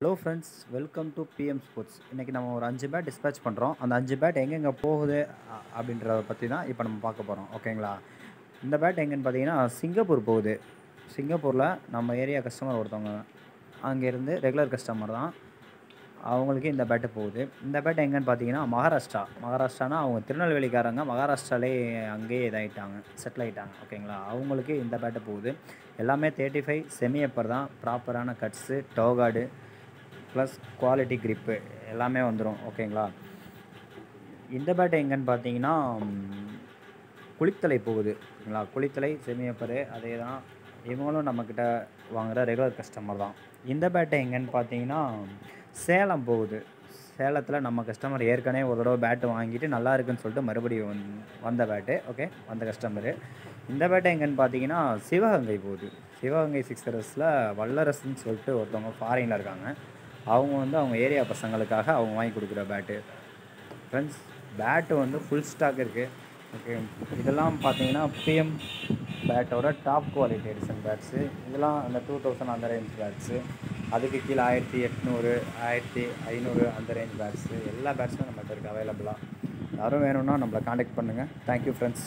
Hello friends welcome to PM sports இன்றைக்கி நம்ம ஒரு அஞ்சு பேட் டிஸ்பேச் பண்ணுறோம் அந்த அஞ்சு பேட் எங்கெங்கே போகுது அப்படின்றத பற்றி தான் இப்போ நம்ம பார்க்க போகிறோம் ஓகேங்களா இந்த பேட் எங்கேன்னு பார்த்தீங்கன்னா சிங்கப்பூர் போகுது. சிங்கப்பூரில் நம்ம ஏரியா கஸ்டமர் ஒருத்தவங்க அங்கேருந்து ரெகுலர் கஸ்டமர் தான். அவங்களுக்கு இந்த பேட்டு போகுது. இந்த பேட் எங்கேன்னு பார்த்தீங்கன்னா மகாராஷ்டிரா. மகாராஷ்டிரானா அவங்க திருநெல்வேலிக்காரங்க மகாராஷ்டிராலே அங்கேயே இதாகிட்டாங்க செட்டில் ஆகிட்டாங்க ஓகேங்களா அவங்களுக்கு இந்த பேட்டு போகுது. எல்லாமே தேர்ட்டி ஃபைவ் செமி அப்பர் தான் ப்ராப்பரான cuts toe guard plus quality grip எல்லாமே வந்துடும் ஓகேங்களா இந்த பேட் எங்கன்னு பார்த்தீங்கன்னா குளித்தலை போகுது ஓகேங்களா குளித்தலை செமியப்பரு அதே தான் இவங்களும் நம்மக்கிட்ட வாங்குகிற ரெகுலர் கஸ்டமர் தான். இந்த பேட்டை எங்கன்னு பார்த்தீங்கன்னா சேலம் போகுது. சேலத்தில் நம்ம கஸ்டமர் ஏற்கனவே ஒரு தடவை பேட்டு வாங்கிட்டு நல்லா இருக்குன்னு சொல்லிட்டு மறுபடியும் வந்- வந்த பேட்டு ஓகே வந்த கஸ்டமரு இந்த பேட்டை எங்கன்னு பார்த்தீங்கன்னா சிவகங்கை போகுது. சிவகங்கை சிக்ஸரஸில் வல்லரசுன்னு சொல்லிட்டு ஒருத்தவங்க ஃபாரினில் இருக்காங்க. அவங்க வந்து அவங்க ஏரியா பசங்களுக்காக அவங்க வாங்கி கொடுக்குற பேட்டு ஃப்ரெண்ட்ஸ் பேட்டு வந்து ஃபுல் ஸ்டாக் இருக்குது ஓகே இதெல்லாம் பார்த்தீங்கன்னா பிஎம் பேட்டோட டாப் குவாலிட்டி எடிஷன் பேட்ஸு இதெல்லாம் அந்த டூ தௌசண்ட் அந்த ரேஞ்ச் பேட்ஸு அதுக்கு கீழே ஆயிரத்தி எட்நூறு ஆயிரத்தி ஐநூறு அந்த ரேஞ்ச் பேட்ஸு எல்லா பேட்ஸும் நம்மகிட்ட இருக்குது அவைலபிளாக யாரும் வேணும்னா நம்மளை காண்டாக்ட் பண்ணுங்கள் தேங்க்யூ ஃப்ரெண்ட்ஸ்